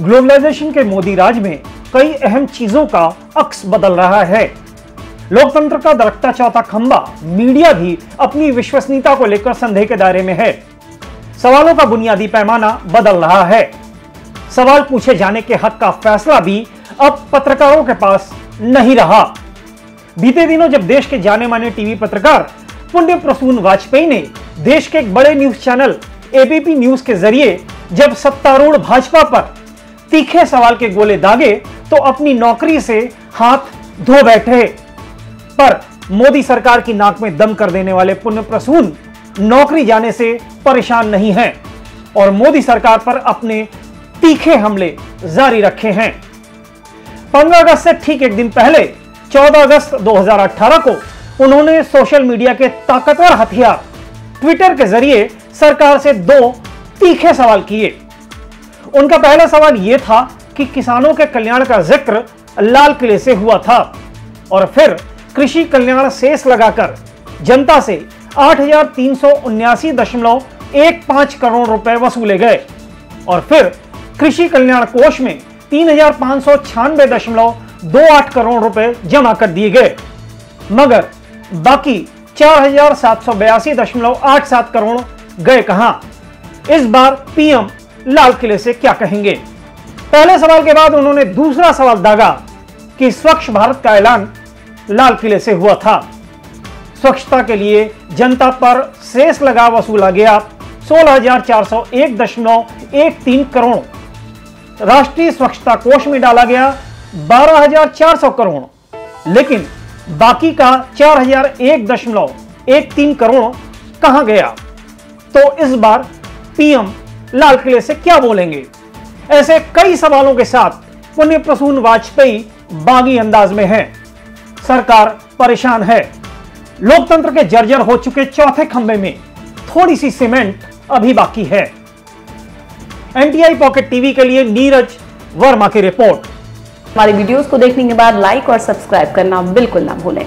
Globalisation के मोदी राज में कई अहम चीज़ों का अक्स बदल रहा है। लोकतंत्र का दरकता चौथा खंबा, मीडिया भी अपनी विश्वसनीयता को लेकर संदेह के दायरे में है। सवालों का बुनियादी पैमाना बदल रहा है। सवाल पूछे जाने के हक का फैसला भी अब पत्रकारों के पास नहीं रहा। बीते दिनों जब देश के जाने माने टीवी पत्रकार पुण्य प्रसून वाजपेयी ने देश के एक बड़े न्यूज़ चैनल, एबीपी न्यूज़ के ज़रिए जब सत्तारूढ़ भाजपा पर तीखे सवाल के गोले दागे तो अपनी नौकरी से हाथ धो बैठे। पर मोदी सरकार की नाक में दम कर देने वाले पुण्य प्रसून नौकरी जाने से परेशान नहीं हैं और मोदी सरकार पर अपने तीखे हमले जारी रखे हैं। 15 अगस्त से ठीक एक दिन पहले 14 अगस्त 2018 को उन्होंने सोशल मीडिया के ताकतवर हथियार ट्विटर के ज़रिए सरकार से दो तीखे सवाल किए। उनका पहला सवाल यह था कि किसानों के कल्याण का ज़िक्र लाल किले से हुआ था और फिर कृषि कल्याण शेष लगाकर जनता से आठ करोड़ रुपए वसूले गए और फिर कृषि कल्याण कोष में तीन दो आठ करोड़ रुपए जमा कर दिए गए। मगर बाकी चार करोड़ गए कहाँ? इस बार पीएम लाल किले से क्या कहेंगे? पहले सवाल के बाद उन्होंने दूसरा सवाल दागा कि स्वच्छ भारत का ऐलान लाल किले से हुआ था। स्वच्छता के लिए जनता पर शेष लगा वसूला गया सोलह करोड़। राष्ट्रीय स्वच्छता कोष में डाला गया बारह हज़ार चार सौ करोड़। लेकिन बाकी का चार हज़ार एक दशमलव एक तीन करोड़ कहाँ गया? तो इस बार पीएम लाल किले से क्या बोलेंगे? ऐसे कई सवालों के साथ पुण्य प्रसून वाजपेयी बागी अंदाज में है। सरकार परेशान है। लोकतंत्र के जर्जर हो चुके चौथे खंबे में थोड़ी सी सीमेंट अभी बाकी है। एनटीआई पॉकेट टीवी के लिए नीरज वर्मा की रिपोर्ट। हमारी वीडियोस को देखने के बाद लाइक और सब्सक्राइब करना बिल्कुल ना भूलें।